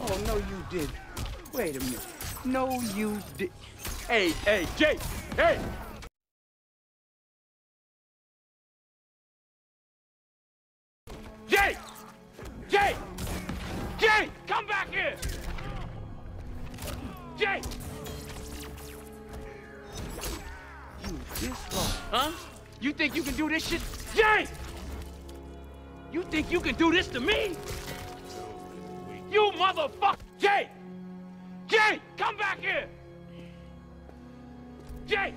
Oh, no, you didn't. Wait a minute. No, you did. Hey, hey, Jay, hey! Jay! Jay! Jay! Come back here! Jay! You this long. Huh? You think you can do this shit? Jay! Think you can do this to me? You motherfucker! Jay! Jay! Come back here! Jay!